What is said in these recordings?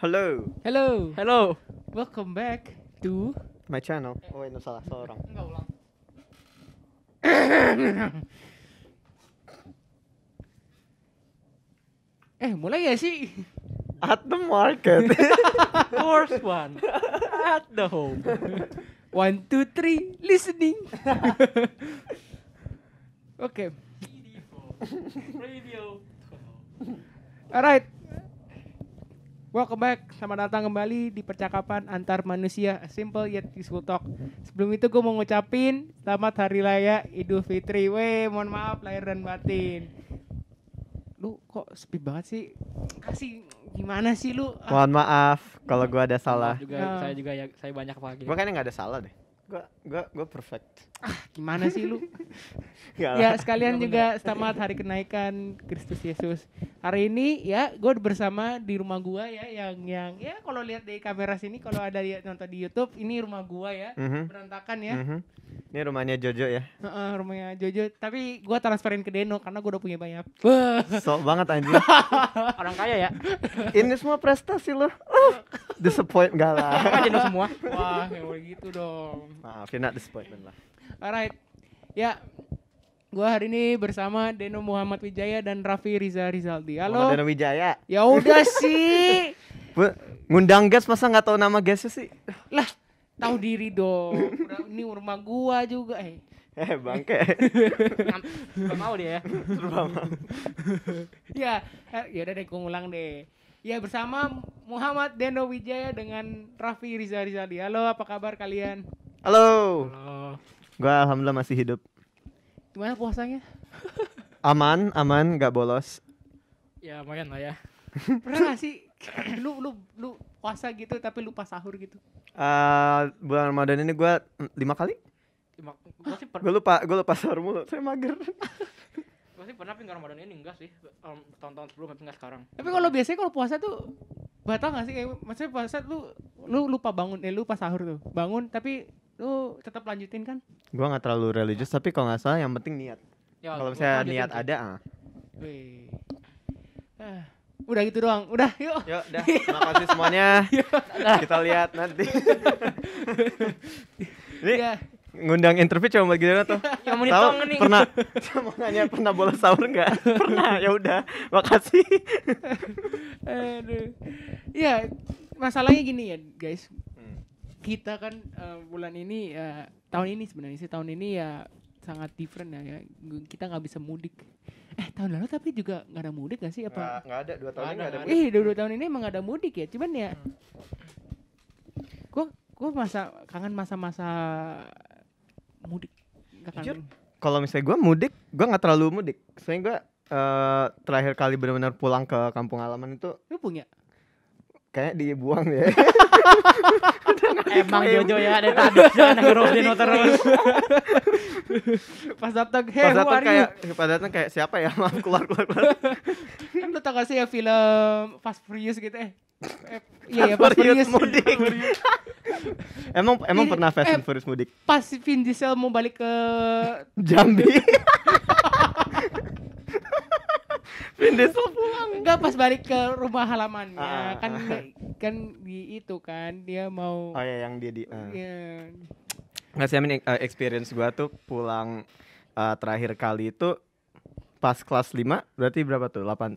Hello, Hello, Hello. welcome back to my channel. Oh, ini salah seorang. Enggak ulang. eh, mulai ya sih? At the market. First one. At the home. One, two, three, listening. Oke, Radio. alright. Welcome back, selamat datang kembali di percakapan antar manusia, A simple yet useful talk. Sebelum itu gue mau ngucapin selamat hari raya Idul Fitri. Weh, mohon maaf lahir dan batin. Lu kok sepi banget sih? Kasih gimana sih lu? Ah, Mohon maaf kalau gua ada salah. Juga Ya. saya juga ya saya banyak pagi. Gua kayaknya nggak ada salah deh. Gua gua gua perfect. gimana sih lu? Ya sekalian juga selamat hari kenaikan Kristus Yesus. Hari ini ya gue bersama di rumah gua ya yang yang ya kalau lihat dari kamera sini kalau ada lihat nonton di YouTube ini rumah gua ya Mhm, berantakan ya. mhm. Ini rumahnya Jojo ya. Heeh, rumahnya Jojo tapi gua transferin ke Deno karena gua udah punya banyak. Sok banget anjing. Orang kaya ya. Ini semua prestasi lo. Disappoint enggak lah. Kan jenuh semua. Wah, kayak boleh gitu dong. Maaf, ya not disappointment lah. Alright. Ya. Gua hari ini bersama Deno Muhammad Wijaya dan Raffi Riza Rizaldi. Halo. Muhammad Dana Wijaya. Ya udah sih. Bu, ngundang guest masa nggak tahu nama guestnya sih? lah tahu diri dong ini rumah gua juga eh Eh bangke. Gak mau dia ya. ya eh, ya udah deh gua ngulang deh ya bersama Muhammad Deno Wijaya dengan Raffi Riza Rizaldi halo apa kabar kalian Halo. Halo. Gua alhamdulillah masih hidup. gimana puasanya Aman, aman, nggak bolos. Ya lumayan lah ya. pernah gak sih lu lu lu puasa gitu tapi lupa sahur gitu Eh bulan Ramadan ini gua mm, lima kali. Per- Gue lupa, gue lupa sahur mulu. Saya mager. gua sih pernah pinggir Ramadan ini enggak sih. Em, Tahun-tahun sebelum tapi enggak sekarang. tapi kalau biasanya kalau puasa tuh batal gak sih kayak maksudnya puasa lu lu lupa bangun eh lupa sahur tuh bangun tapi lu tetap lanjutin kan Gua nggak terlalu religius, tapi kalau nggak salah yang penting niat. Ya, Kalau misalnya lanjutin niat sih. ada, ah. Wih. Ah, udah gitu doang. Udah, yuk. Yuk, dah. Terima kasih semuanya. Kita lihat nanti. Ini Ya. Ngundang interview cuma bagi Dana tuh. Yang mau ditong nih. pernah cuma nanya pernah bolos sahur nggak? pernah. Ya udah, makasih. Aduh. Ya, masalahnya gini ya, guys. Kita kan eh, bulan ini ya tahun ini sebenarnya sih tahun ini ya sangat different ya. ya. Kita nggak bisa mudik. Eh, tahun lalu tapi juga nggak ada mudik gak sih apa? nggak ada dua tahun Nggak ini nggak ada. Eh, dua, dua tahun ini emang gak ada mudik ya. Cuman ya, gua gua masa kangen masa-masa mudik. Jujur. Kalau misalnya gue mudik, gue nggak terlalu mudik. Soalnya gue eh, terakhir kali benar-benar pulang ke kampung halaman itu Lu punya? kayak dibuang ya. Emang Jojo ya ada tadi jangan ngurus Dino terus. Pas datang, Pas hey, who datang kayak, pas datang kayak siapa ya? Maaf keluar keluar. keluar. Kan lu tau gak sih ya film Fast Furious gitu eh? Eh iya ya Fast Furious mudik. emang emang Ini- pernah Fast eh, and Furious mudik? Pas Vin Diesel mau balik ke Jambi. Vin Diesel pulang. enggak pas balik ke rumah halamannya Ah, kan ah. kan di itu kan dia mau Oh ya yang dia di. Uh. ya, Nggak sih, I mean, uh, experience gua tuh pulang uh, terakhir kali itu pas kelas 5 berarti berapa tuh? 8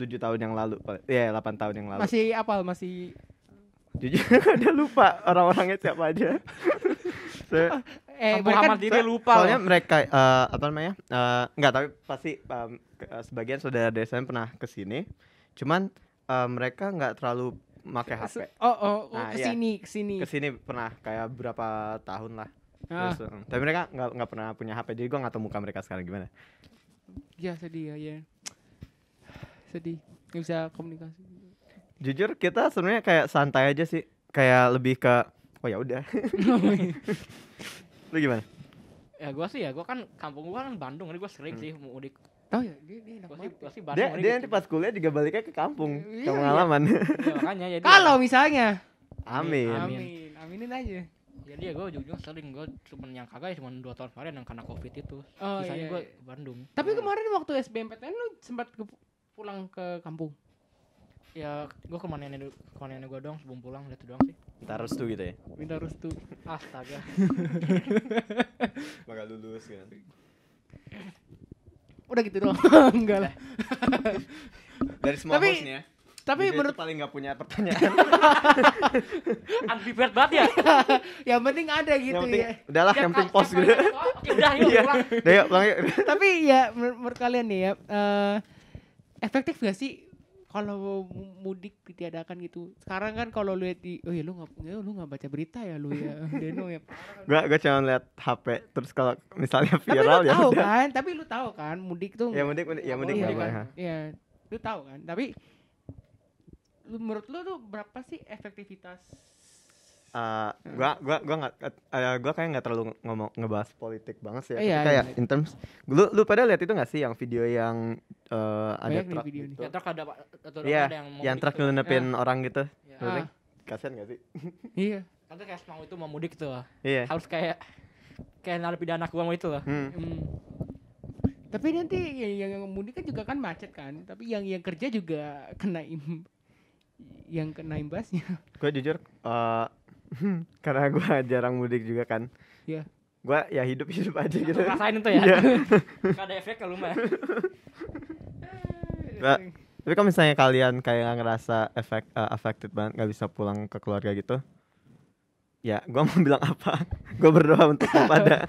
7 tahun yang lalu. Iya, 8 tahun yang lalu. masih apal masih Jujur udah lupa orang-orangnya siapa aja. Saya- eh mereka Diri Soalnya- lupa Soalnya loh. mereka eh, apa namanya? eh enggak, tapi pasti eh, sebagian saudara desanya pernah ke sini. Cuman eh, mereka nggak terlalu pakai HP. oh oh, oh Nah, iya. ke sini ke sini Ke sini pernah kayak berapa tahun lah. ah Terus, tapi mereka nggak nggak pernah punya HP. Jadi gua nggak tahu muka mereka sekarang gimana. ya sedih ya ya sedih nggak bisa komunikasi Jujur kita sebenarnya kayak santai aja sih. Kayak lebih ke oh ya udah. Lu gimana? Ya gua sih ya, gua kan kampung gua kan Bandung, jadi gua sering sih mau mudik. tahu ya dia, dia enak Gua sih, banget sih Dia Bandung. dia mudik nanti pas kuliah juga baliknya ke kampung, Iya, kampung iya. halaman. Ya, makanya jadi kalau misalnya Amin. Amin. amin aminin aja jadi ya gue ujung sering gue cuma yang kagak ya cuma dua tahun kemarin yang karena covid itu Oh, sisanya iya, gue iya. Bandung Tapi kemarin waktu SBMPTN lu sempat ke, pulang ke kampung. Ya, gue ke nenek dulu, ke gue doang sebelum pulang, udah itu doang sih. Minta restu gitu ya. Minta restu. Astaga. Bakal lulus kan. Udah gitu doang. Enggak lah. Dari semua Tapi- host nih ya. Tapi Dia tuh menurut paling nggak punya pertanyaan. Unprepared banget ya. yang penting ada gitu yang penting ya. udahlah yang penting post gitu. Oke, udah yuk Iya. pulang. Udah yuk pulang yuk. Tapi ya menur- menurut kalian nih ya eh efektif gak sih kalau mu- mudik ditiadakan gitu? Sekarang kan kalau lu lihat di oh ya lu nggak ya, lu nggak baca berita ya lu ya Deno ya. Gua gua cuma lihat HP terus kalau misalnya Tapi viral lu ya tahu udah. kan, tapi lu tahu kan mudik tuh Ya mudik mudik ya mudik nggak kan? ha. Iya, lu tahu kan. Tapi lu menurut lu tuh berapa sih efektivitas? Eh, gua gua gua nggak eh, gua kayak nggak terlalu ngomong ngebahas politik banget sih ya. Iya, Tapi kayak iya. in terms lu lu pada lihat itu nggak sih yang video yang eh, ada Banyak truk video gitu? Ya truk ada atau Iya, ada yang mau yang truk tuh. ngelunepin orang gitu. Ya. Lu Ah. kasian gak sih? Iya. Kan tuh kayak mau itu mau mudik tuh. Iya. Harus kayak kayak narapidana gua mau itu lah. Hmm. Hmm. Tapi nanti yang, yang, yang mudik kan juga kan macet kan. Tapi yang yang kerja juga kena im yang kena imbasnya. Gue jujur eh karena gua jarang mudik juga kan. Iya. Gua ya hidup hidup aja gitu. Langsung rasain itu ya. Iya. Gak ada efek kalau mah. Nggak, Tapi kalau misalnya kalian kayak ngerasa efek eh, affected banget nggak bisa pulang ke keluarga gitu, ya gua mau bilang apa? Gua berdoa untuk kepada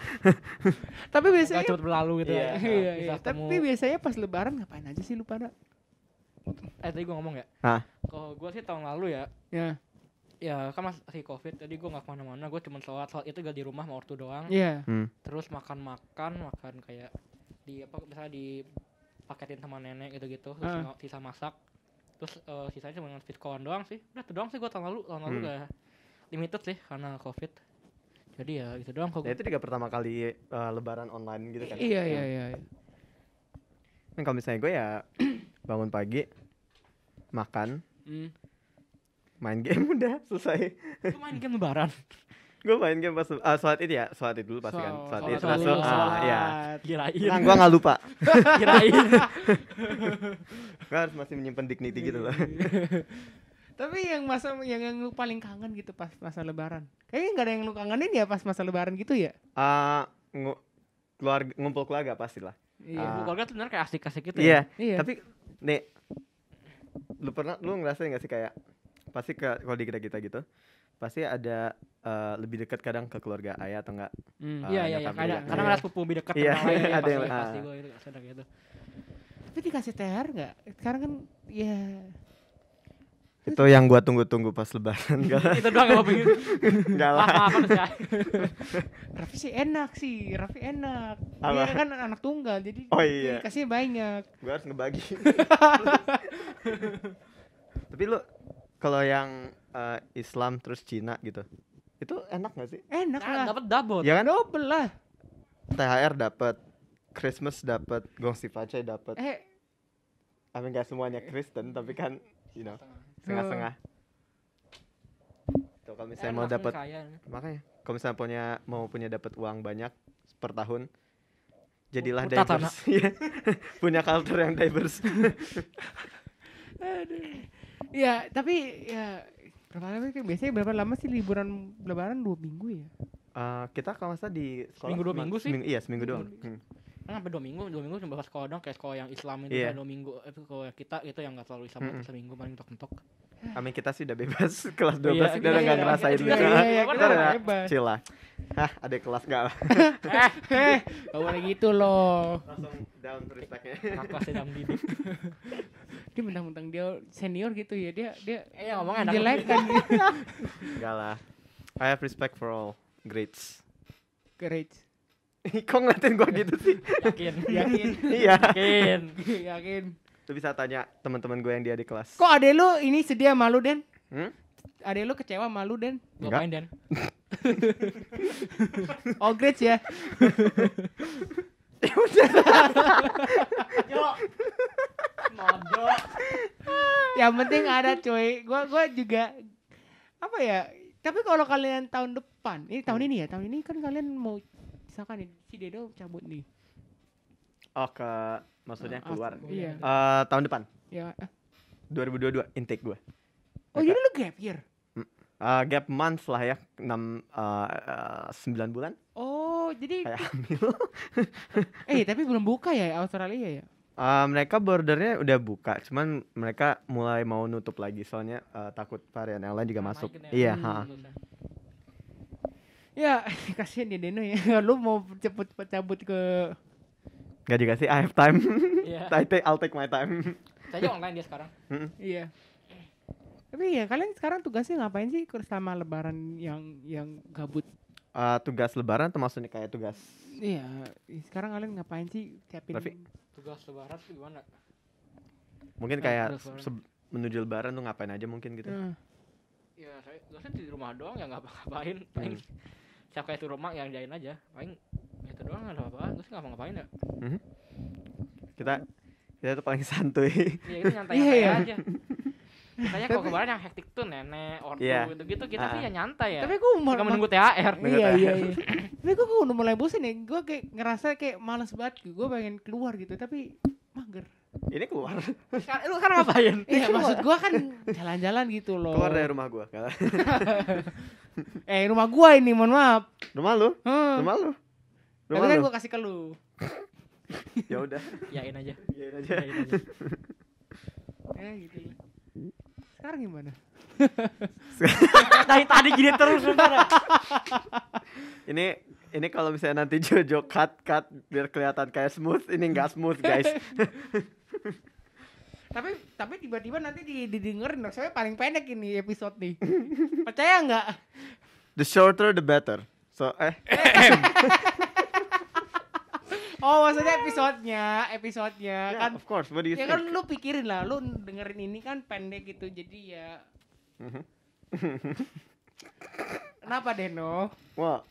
Tapi Gak biasanya cepet berlalu gitu Iya. ya. iya, iya. Tapi biasanya pas lebaran ngapain aja sih lu pada? Eh tadi gua ngomong ya. Hah? Kalau gua sih tahun lalu ya, Ya. Ya kan masih covid jadi gua nggak ke mana-mana gue cuma sholat sholat itu gak di rumah sama ortu doang Iya. Hmm. terus makan makan makan kayak di apa misalnya di paketin sama nenek gitu gitu terus nggak- sisa masak terus eh, sisanya cuma fit kawan doang sih udah itu doang sih gua tahun lalu tahun lalu Hmm. gak limited sih karena covid jadi ya gitu doang kok Ya itu juga pertama kali eh, lebaran online gitu kan. Iya, iya, iya. iya. Kan kalau misalnya gue ya bangun pagi, makan, Hmm. Main game udah selesai. lu main game lebaran gue main game pas ah sholat id ya, sholat id dulu pasti kan. Sholat sholat id dulu, masuk. Ah, sholat. ya. kirain Nah, gue nggak lupa. kirain Gue harus masih menyimpan dignity gitu loh. Tapi yang masa yang, yang lu paling kangen gitu pas masa lebaran. Kayaknya nggak ada yang lu kangenin ya pas masa lebaran gitu ya? Ah, ngu- keluarga ngumpul keluarga pastilah. Iya. Ah. keluarga tuh bener kayak asik-asik gitu Iya. ya Iya. Tapi nih lu pernah lu ngerasain gak sih kayak pasti ke kalau di kita kita gitu pasti ada eh, lebih dekat kadang ke keluarga ayah atau enggak Hmm. Ah, iya iya iya kadang juga. kadang Iya. ada sepupu lebih dekat Iya, lain ya, ada pasti yang- pasti ah. gue itu sadar gitu Tapi dikasih THR nggak? Sekarang kan ya itu yang gua tunggu-tunggu pas lebaran enggak itu doang yang mau pengen enggak lah maaf maaf sih Raffi sih enak sih, Raffi enak. Apa? Dia kan anak tunggal, jadi Oh, iya. dikasih banyak. gua harus ngebagi tapi lu kalau yang eh, Islam terus Cina gitu itu enak gak sih? Enak lah. dapat double ya kan? Double lah. THR dapat Christmas dapat gongsi pacai dapat Eh, I mean gak semuanya Kristen tapi kan you know setengah-setengah. Tuh. Kalau misalnya mau dapat makanya kalau misalnya punya mau punya dapat uang banyak per tahun jadilah Putat, diverse. Iya. punya culture yang diverse. Aduh. Ya, tapi ya berapa lama sih? Biasanya berapa lama sih liburan lebaran dua minggu ya? Eh, kita kalau nggak salah di sekolah Seminggu dua minggu sih. seminggu- iya seminggu doang. Hmm. kan sampai dua minggu dua minggu cuma sekolah doang kayak sekolah yang Islam itu Iya. kayak dua minggu eh, kalau kita itu yang nggak terlalu Islam itu seminggu paling mentok-mentok I mean, kita sih udah bebas kelas 12 Iya, kita udah nggak ngerasain iya, gitu. iya, Kita udah bebas. chill lah hah ada kelas gak eh Eh, gak boleh gitu loh. langsung down respectnya aku masih dalam didik Dia mentang-mentang dia senior gitu ya, dia dia eh ya ngomongnya enak menjelekkan gitu. Enggak lah I have respect for all grades Courage. kok ngeliatin gua gitu sih yakin Yakin. iya yakin Yakin. Lu bisa tanya teman-teman gue yang dia di kelas Kok ade lu ini sedia malu Den? hmm? Ade lu kecewa malu Den? Enggak. ngapain dan All grades ya. yuk modal Yang penting ada cuy. Gua gua juga apa ya? Tapi kalau kalian tahun depan, ini tahun ini ya, tahun ini kan kalian mau misalkan nih si Dedo cabut nih. oh ke maksudnya Ah, keluar Iya. Eh, tahun depan Ya. eh, 2022 intake gue. Oh jadi lu gap year? Uh, gap month lah ya, 6 uh, uh, 9 bulan Oh jadi kayak hamil. eh tapi belum buka ya Australia ya? Uh, mereka bordernya udah buka, cuman mereka mulai mau nutup lagi soalnya uh, takut varian yang lain juga Nah, masuk. ya. Iya, Hmm. ha. Ya kasihan ya Deno ya. Lu mau cepet-cepet cabut ke Gak juga sih, I have time. Iya. I take, I'll take my time. Saya online dia sekarang. Mm-mm. Iya. Tapi ya kalian sekarang tugasnya ngapain sih selama lebaran yang yang gabut? Uh, tugas lebaran termasuk nih kayak tugas Iya, sekarang kalian ngapain sih siapin? Raffi? Tugas lebaran tuh gimana? mungkin Eh, kayak se- menuju lebaran tuh ngapain aja mungkin gitu. Eh, Ya saya tugasnya di rumah doang ya nggak ngapain. Paling siap kayak itu rumah yang jain aja. Paling itu doang nggak apa-apa. Terus nggak ngapain ya? Kita kita tuh paling santuy. Ya itu nyantai Iya, iya. aja. Katanya kalau kebaran yang hektik tuh nenek, ortu Iya. gitu-gitu kita sih Ah. ya nyantai ya. Tapi gue mau Nggak menunggu THR. Nunggu Iya THR. iya iya. Tapi gue udah mulai bosen ya. Gue kayak ngerasa kayak males banget. Gue pengen keluar gitu. Tapi mager. Ini keluar. Sekarang lu kan ngapain? Iya maksud gue kan jalan-jalan gitu loh. Keluar dari rumah gua. Eh rumah gue ini mohon maaf. rumah lu? Hmm. Rumah lu? Tapi kan gue kasih ke lu. Ya udah. Yain aja. Iyain aja. Yain aja. Eh gitu. Sekarang gimana? Dari tadi gini terus sebentar. Ini ini kalau misalnya nanti Jojo cut cut biar kelihatan kayak smooth, ini enggak smooth, guys. Tapi tapi tiba-tiba nanti di, didengerin. Soalnya paling pendek ini episode nih. Percaya nggak? The shorter the better. So eh Oh maksudnya episodenya, episodenya yeah, kan. of course. What do you Ya think? kan lu pikirin lah, lu dengerin ini kan pendek gitu. Jadi ya Mhm. kenapa Deno? Wah,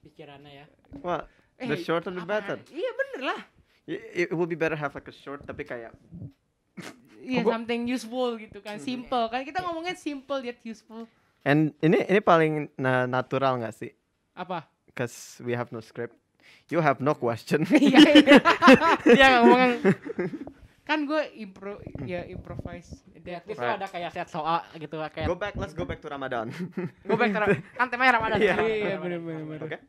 Pikirannya ya. wah. Eh, The shorter the better. Iya bener lah. It, it would be better have like a short tapi kayak Iya Gua- something useful gitu kan, simple kan kita ngomongnya simple yet useful. and ini ini paling na- natural nggak sih? Apa? Cause we have no script. You have no question. Iya iya. Dia ngomongin kan gue impro ya improvise. Ya, Dia- itu ada kayak set soal gitu kayak go back, let's go back to Ramadan. gue back ke- kan temanya Ramadan. Iya. Iya, Ramadan, bener, Ramadan. bener, bener.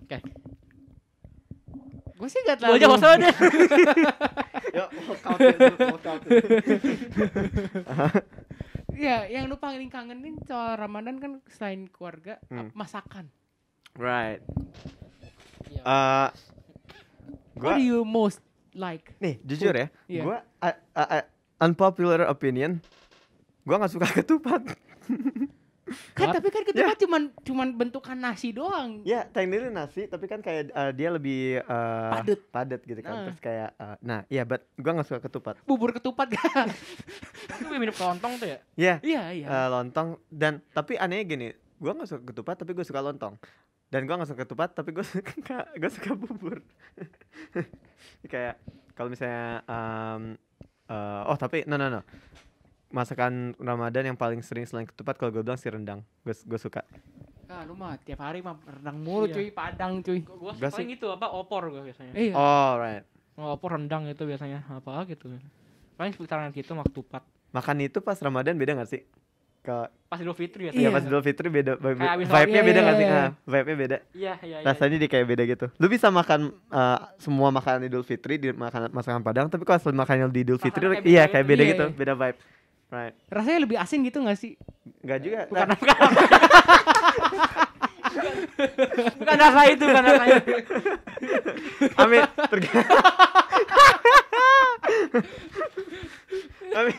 Oke. Gue sih gak Lu terlalu aja host deh. It. Ya, yang lu paling kangenin soal Ramadan kan selain keluarga, Hmm. masakan. Right. Iya. Uh, What gua do you most like? nih jujur ya, Iya. gua uh, uh, uh, unpopular opinion, gua nggak suka ketupat. Kan What? tapi kan ketupat cuman cuman bentukan nasi doang. ya, technically nasi, tapi kan kayak uh, dia lebih uh, Padet. padet gitu kan. Nah. Terus kayak, uh, nah, iya, but gua nggak suka ketupat. Bubur ketupat gak? Itu mirip kelontong tuh ya. Ya, iya, iya. uh, lontong dan tapi anehnya gini, gua nggak suka ketupat tapi gue suka lontong. Dan gua nggak suka ketupat tapi gue suka gue suka bubur. kayak kalau misalnya um, uh, oh tapi no no no masakan Ramadan yang paling sering selain ketupat kalau gue bilang si rendang gue gue suka Ah, lu mah tiap hari mah rendang mulu Iya. cuy, padang cuy. Gue Gak paling itu apa opor gue biasanya. Iya. oh right Oh, opor rendang itu biasanya apa gitu. Paling sekitaran gitu mak tupat. makan itu pas Ramadan beda gak sih ke Pas Idul Fitri Iya. ya biasanya. pas Idul Fitri beda vibe-nya beda Iya, gak sih iya, iya. Ah, vibe-nya beda Iya, iya, iya. rasanya di kayak beda gitu lu bisa makan uh, semua makanan Idul Fitri di makanan masakan Padang tapi kalau asal makannya di Idul Fitri kayak iya beda kayak gitu. beda Iya, gitu iya. beda vibe right Rasanya lebih asin gitu gak sih? Enggak juga. Bukan, Nah, bukan, bukan rasa itu, bukan rasa itu. Amin. Amin.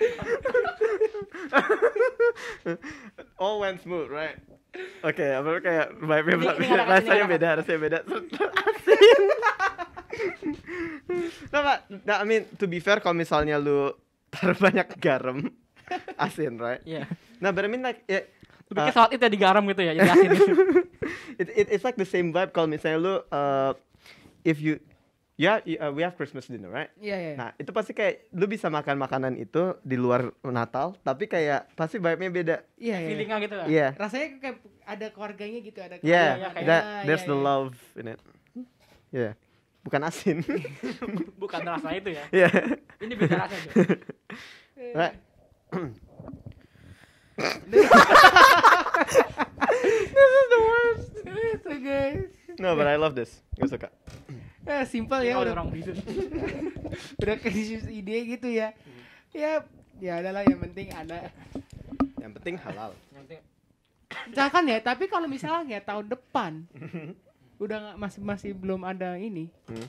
All went smooth, right? Oke, apa kayak ini beda, rasanya beda, rasanya beda. Asin. nah, Pak, nah, I mean, to be fair, kalau misalnya lu taruh banyak garam, asin, right? Iya. Nah, but I mean like, ya, Lu bikin salad itu ya digaram gitu ya, jadi asin gitu. it, it, it's like the same vibe kalau misalnya lu uh, if you ya yeah, uh, we have Christmas dinner right Iya, iya. nah itu pasti kayak lu bisa makan makanan itu di luar Natal tapi kayak pasti vibe-nya beda Iya, iya. Feelingnya gitu lah. iya Rasanya kayak ada keluarganya gitu, ada yeah iya, kayak- that Ah, there's iya, the iya. love in it yeah bukan asin. Bukan rasa itu ya. Iya. Ini beda rasa aja. Right. so guys. No, but I love this. Gue suka. Eh, simple ya Kalau udah orang gitu. udah kasih ide gitu ya. Ya ya adalah yang penting ada. Yang penting halal. Yang penting Misalkan ya, tapi kalau misalnya tahun depan udah nggak masih masih belum ada ini Hmm.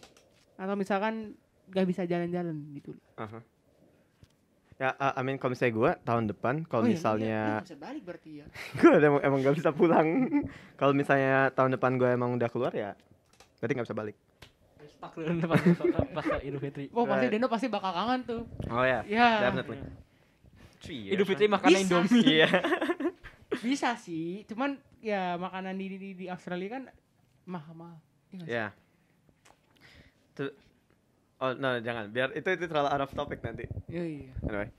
atau misalkan nggak bisa jalan-jalan gitu. Aha. Ya, uh, I mean kalau misalnya gue tahun depan, kalau Oh iya, misalnya iya, iya, bisa balik berarti ya. gue emang, emang gak bisa pulang. kalau misalnya tahun depan gue emang udah keluar ya, berarti nggak bisa balik. Stuck dulu pas pas Idul Fitri. Oh pasti. Deno pasti bakal kangen tuh. Oh ya, Ya. definitely. Idul Fitri makan Bisa Indomie. Iya. Bisa sih, cuman ya makanan di di, di Australia kan mahal-mahal. Iya nggak sih? Ya. Tuh- Oh no jangan biar itu itu terlalu out of topic nanti. Iya, iya. Anyway,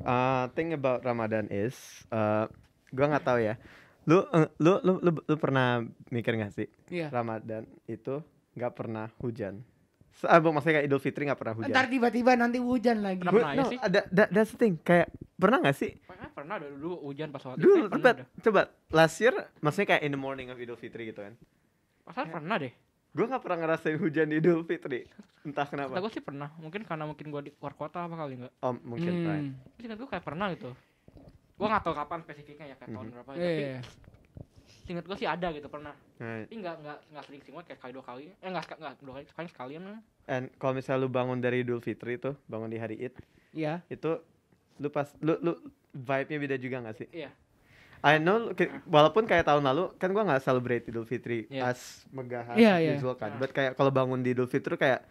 uh, thing about Ramadan is, uh, gua nggak tahu ya. Lu, uh, lu lu lu lu pernah mikir nggak sih Iya. Ramadan itu nggak pernah hujan? Ah, bu- maksudnya kayak Idul Fitri nggak pernah hujan. Ntar tiba-tiba nanti hujan lagi. Gua- nanya no, sih? ada that, that's the thing. Kayak pernah nggak sih? Pernah pernah ada dulu hujan pas waktu Dulu, pernah coba, coba last year, maksudnya kayak in the morning of Idul Fitri gitu kan? Pasal pernah deh. Gue nggak pernah ngerasain hujan di Idul Fitri. Entah Kata kenapa. gue sih pernah. Mungkin karena mungkin gue di luar kota apa kali enggak. Oh mungkin Hmm. right. Tapi gue kayak pernah gitu. Gue nggak tahu kapan spesifiknya ya kayak tahun Mhm. berapa. Iya, Tapi iya. Seingat gue sih ada gitu pernah. right. Tapi nggak nggak nggak sering sering kayak kali dua kali. Eh nggak nggak dua kali sekali sekalian lah. And kalau misalnya lu bangun dari Idul Fitri tuh, bangun di hari Id, Iya. itu lu pas lu lu vibe-nya beda juga gak sih? Iya. I know ke- walaupun kayak tahun lalu kan gua nggak celebrate Idul Fitri Iya. as megah as Iya, iya. usual kan. Ah. But kayak kalau bangun di Idul Fitri kayak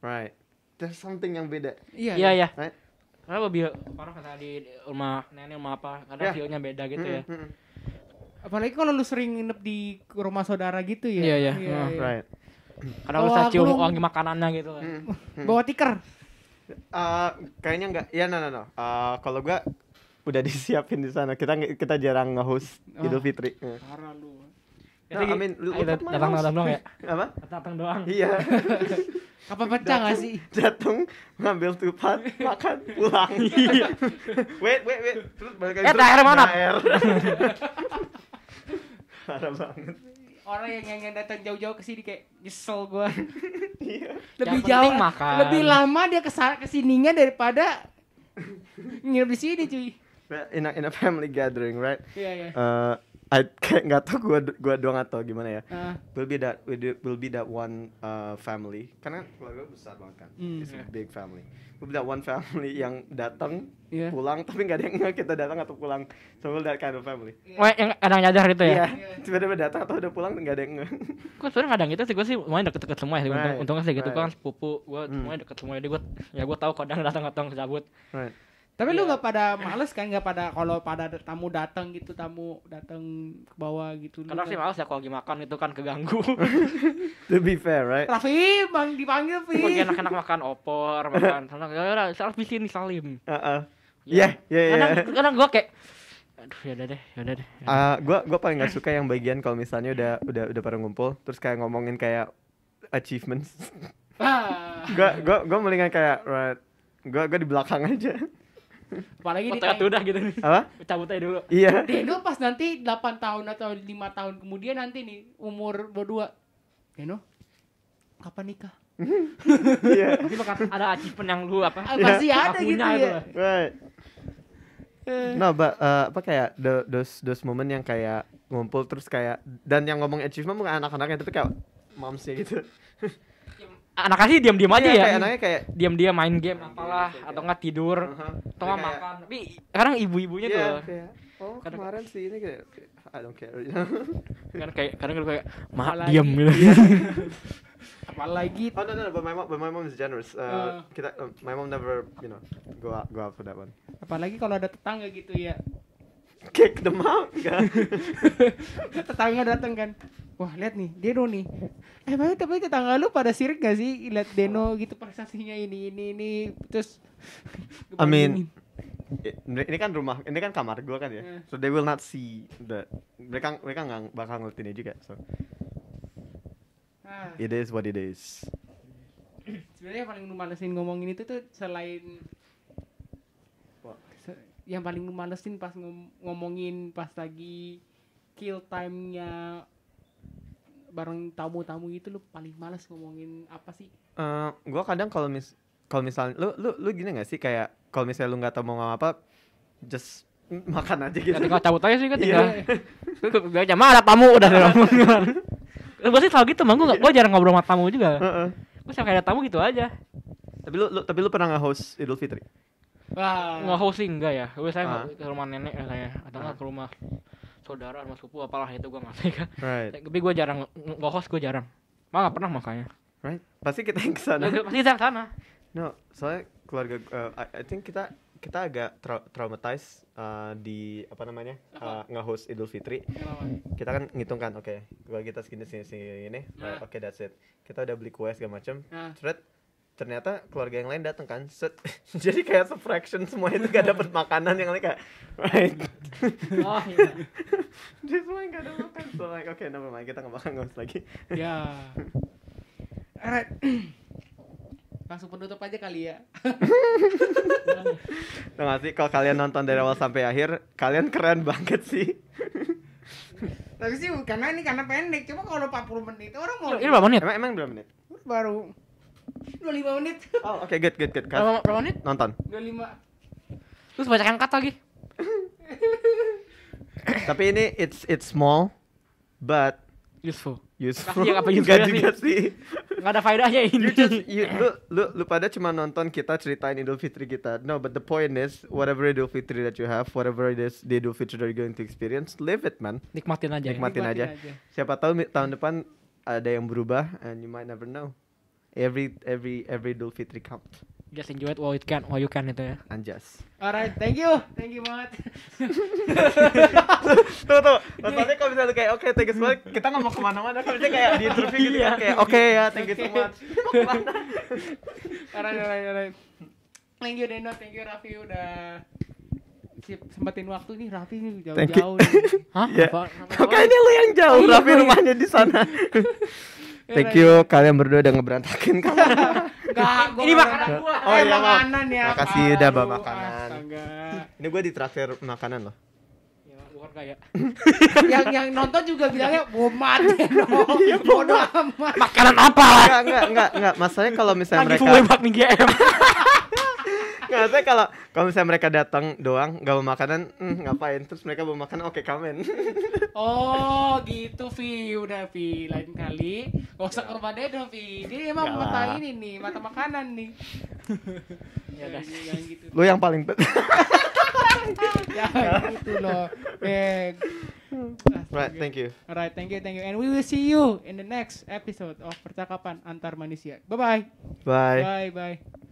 right. There's something yang beda. Iya. Iya iya. Right? Karena lebih parah karena di rumah nenek rumah apa. Karena Iya. view-nya beda gitu ya. Mm, mm, mm. Apalagi kalau lu sering nginep di rumah saudara gitu ya. Iya, iya. Ah, Right. Karena Oh, lu bisa cium belum- wangi makanannya gitu kan. Mm, mm. Bawa tikar. Uh, kayaknya enggak. Ya no no no. Uh, kalau gua udah disiapin di sana. Kita kita jarang nge-host Oh. Idul Fitri. Mm. Parah lu. No, I mean, my datang datang doang ya. Apa? Datang doang. Iya. Apa pecah gak sih? Datang ngambil tupat, makan, pulang. Iya. wait, wait, wait. Terus balik lagi. Eh, terakhir mana? Parah banget. Orang yang yang, yang datang jauh-jauh ke sini kayak nyesel gua. Iya. lebih Yang jauh penting makan. lebih lama dia ke sana ke sininya daripada nginep di sini cuy In a, in a family gathering, right? iya iya Uh, I kayak nggak tahu gua gua doang atau gimana ya. Ah, Will be that will be, that one uh, family. Karena keluarga besar banget kan. Hmm. It's a Iya. big family. Will be that one family yang datang iya pulang tapi nggak ada yang nggak kita datang atau pulang. So will that kind of family. Wah, yang kadang nyadar itu ya. Iya. Tiba-tiba datang atau udah pulang nggak ada yang. Gue sebenarnya kadang gitu sih gue sih lumayan deket-deket semua ya. Untung, Right, untungnya sih gitu right. gue kan sepupu, gue Hmm. semuanya deket semua. Jadi gue ya gue tahu kadang datang datang cabut. Right. Tapi lu Iya. nggak pada males kan nggak pada kalau pada ada tamu datang gitu tamu datang ke bawah gitu lu Kadang sih kan- males ya kalau lagi makan itu kan keganggu. To be fair, right? Raffi bang dipanggil Gue lagi Fi enak-enak makan opor, makan. Kadang ya udah, salah di sini Salim. Uh-uh. Ya. Iya, iya, iya. Kadang kadang gue kayak aduh ya udah deh, ya udah deh. ya. Uh, gua gua paling gak suka yang bagian kalau misalnya udah udah udah pada ngumpul terus kayak ngomongin kayak achievements. Ah. gua gua gua mendingan kayak right. Gua gua di belakang aja. Apalagi di tuh udah gitu nih. Apa? Cabut aja dulu. Iya. Deno pas nanti 8 tahun atau 5 tahun kemudian nanti nih umur berdua Deno kapan nikah Iya. Pasti bakal ada achievement yang lu apa? Ah, pasti nggak ada gitu itu. ya Right. No, but uh, apa kayak the, those those moment yang kayak ngumpul terus kayak dan yang ngomong achievement bukan anak-anaknya tapi kayak momsnya gitu. Anaknya sih diam-diam aja Iya, ya. Kayak anaknya kayak Diam-diam main game apalah game, atau nggak tidur uh-huh. atau nggak Kayak- makan. Tapi sekarang ibu-ibunya Iya, tuh kayak, oh Kadang- kemarin sih ini kayak I don't care. kan kayak kadang gue kayak Apalagi- diam gitu. apalagi oh no no no, but my mom, but my mom is generous. Uh, Uh. kita, uh, my mom never, you know, go out, go out for that one. apalagi kalau ada tetangga gitu ya Kick them out, enggak? tetangga datang kan wah lihat nih Deno nih eh tapi tapi tetangga lu pada sirik gak sih lihat Deno gitu prestasinya ini ini ini terus I mean, ini kan rumah, ini kan kamar gua kan ya. Yeah. So they will not see the mereka mereka nggak bakal ngeliatin ini juga. So Ah, It is what it is. sebenarnya paling lu malesin ngomongin itu tuh selain yang paling malesin pas ngom- ngomongin pas lagi kill time-nya bareng tamu-tamu itu lu paling males ngomongin apa sih? Eh, gua kadang kalau mis kalau misalnya lu lu lu gini gak sih kayak kalau misalnya lu nggak tahu mau ngomong apa just makan aja gitu. Ya tinggal cabut aja sih kan Iya. tinggal. Gue aja mah ada tamu udah Gue sih selalu gitu, mah gue gue jarang ngobrol sama tamu juga. Heeh. Gue setiap kayak ada tamu gitu aja. Tapi lu, lu tapi lu pernah nge-host Idul Fitri? Wah. Nggak hosting enggak ya? Gue saya Ah. ke rumah nenek katanya atau Ah. nggak ke rumah saudara sama sepupu apalah itu gue nggak kan. Right. Tapi gue jarang nggak host gue jarang. Malah pernah makanya. Right. Pasti kita yang ke sana. Pasti kita ke sana. No, soalnya keluarga uh, I, I think kita kita agak trau traumatized uh, di apa namanya uh, nge-host Idul Fitri. Kita kan ngitung kan, oke, kalau kita segini segini segini ini, Nah. oke that's it. Kita udah beli kue segala macam. Nah. Terus ternyata keluarga yang lain datang kan, set. jadi kayak fraction semua itu gak dapat makanan yang lain kayak, right? Oh iya. Jadi semua gak ada makan. So like, oke, never mind, kita gak makan nge-host lagi. Ya. Alright. Langsung penutup aja kali ya. Tau gak sih, kalau kalian nonton dari awal sampai akhir, kalian keren banget sih. Tapi sih karena ini karena pendek. Coba kalau 40 menit orang mau Ini berapa menit? Emang emang berapa menit? baru 25 menit. Oh, oke, good, good, good. Kas, Berapa, berapa menit? nonton. 25. Terus bacakan kata lagi. Tapi ini it's it's small, but Useful. useful. Kasih apa Enggak juga juga sih. Nggak ada faedahnya ini. You just you, lu, lu lu pada cuma nonton kita ceritain Idul Fitri kita. No, but the point is whatever Idul Fitri that you have, whatever it is the Idul Fitri that you're going to experience, live it, man. Nikmatin aja. Nikmatin aja. Siapa tahu tahun depan ada yang berubah and you might never know. Every every every Idul Fitri count. Just enjoy it while you can, while you can itu ya. Anjas. Alright, thank you. Thank you banget. tuh tuh masalahnya kalau misalnya kayak oke thank you so much kita nggak mau ke mana-mana kalau misalnya kayak di interview gitu kan kayak oke ya thank you so much alright, alright, alright. Thank you Deno, thank you Raffi udah sempetin waktu nih Raffi nih Thank you. jauh-jauh. Hah? Ya. Oke ini lu yang jauh Iya, Raffi iya. rumahnya di sana thank you kalian berdua udah ngeberantakin kamar Enggak, gua Ini makanan gua. Oh, Eh, iya, makanan ya. Makasih udah bawa makanan. Astaga. ini gue ditraktir makanan loh Ya, bukan kayak. yang yang nonton juga bilangnya bomat Deno. Iya, Bodoh amat. Makanan apa? enggak enggak enggak enggak masalahnya kalau misalnya Lagi mereka giveaway bak nih GM. Nggak, saya kalau kalau misalnya mereka datang doang gak mau makanan, hmm, ngapain? Terus mereka mau makan, oke kamen. Oh gitu Vi Udah Vi Lain kali Gak usah ke rumah Deno Vi Dia emang Nggak mata ini nih Mata makanan nih Ya udah. Jangan gitu Lu yang paling bet. Jangan gitu loh Beg right, thank you. Alright, thank you, thank you. And we will see you in the next episode of Percakapan Antar Manusia. Bye-bye. Bye. Bye-bye.